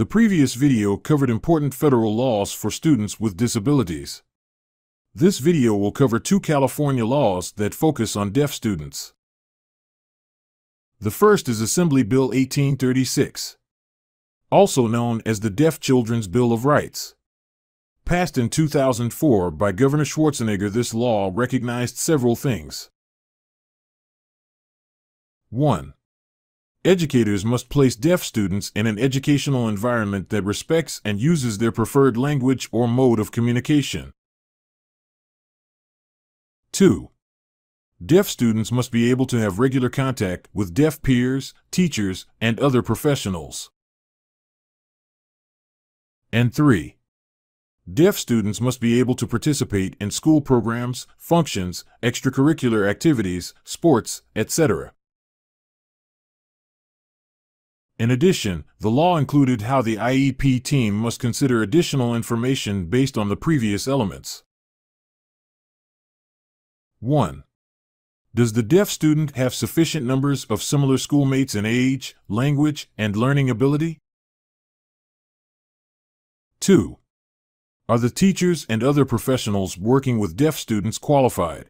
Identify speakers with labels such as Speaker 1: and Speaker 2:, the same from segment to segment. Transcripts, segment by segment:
Speaker 1: The previous video covered important federal laws for students with disabilities. This video will cover two California laws that focus on deaf students. The first is Assembly Bill 1836, also known as the Deaf Children's Bill of Rights. Passed in 2004 by Governor Schwarzenegger, this law recognized several things. 1. Educators must place deaf students in an educational environment that respects and uses their preferred language or mode of communication. 2. Deaf students must be able to have regular contact with deaf peers, teachers, and other professionals. And 3. Deaf students must be able to participate in school programs, functions, extracurricular activities, sports, etc. In addition, the law included how the IEP team must consider additional information based on the previous elements. 1. Does the deaf student have sufficient numbers of similar schoolmates in age, language, and learning ability? 2. Are the teachers and other professionals working with deaf students qualified,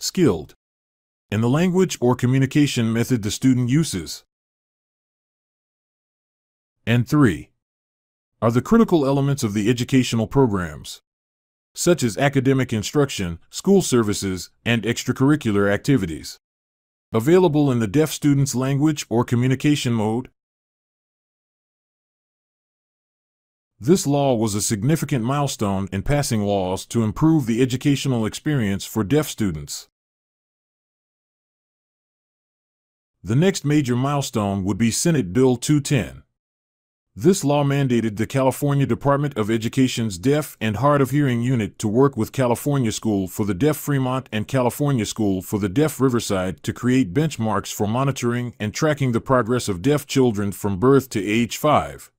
Speaker 1: skilled, in the language or communication method the student uses? And 3. Are the critical elements of the educational programs, such as academic instruction, school services, and extracurricular activities, available in the deaf student's language or communication mode? This law was a significant milestone in passing laws to improve the educational experience for deaf students. The next major milestone would be Senate Bill 210. This law mandated the California Department of Education's Deaf and Hard of Hearing Unit to work with California School for the Deaf Fremont and California School for the Deaf Riverside to create benchmarks for monitoring and tracking the progress of deaf children from birth to age 5.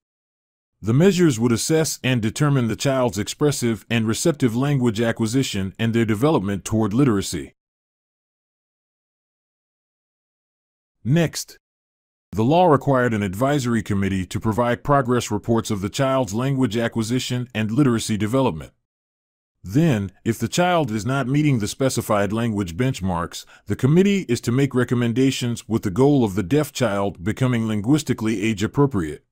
Speaker 1: The measures would assess and determine the child's expressive and receptive language acquisition and their development toward literacy. Next, the law required an advisory committee to provide progress reports of the child's language acquisition and literacy development. Then, if the child is not meeting the specified language benchmarks, the committee is to make recommendations with the goal of the deaf child becoming linguistically age appropriate.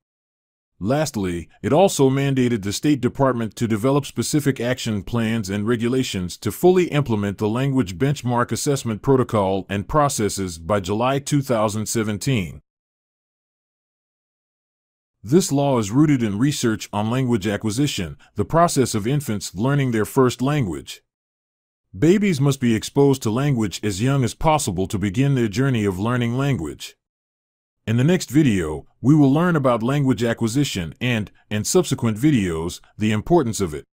Speaker 1: Lastly, it also mandated the State Department to develop specific action plans and regulations to fully implement the Language Benchmark Assessment Protocol and processes by July 2017. This law is rooted in research on language acquisition, the process of infants learning their first language. Babies must be exposed to language as young as possible to begin their journey of learning language. In the next video, we will learn about language acquisition and, in subsequent videos, the importance of it.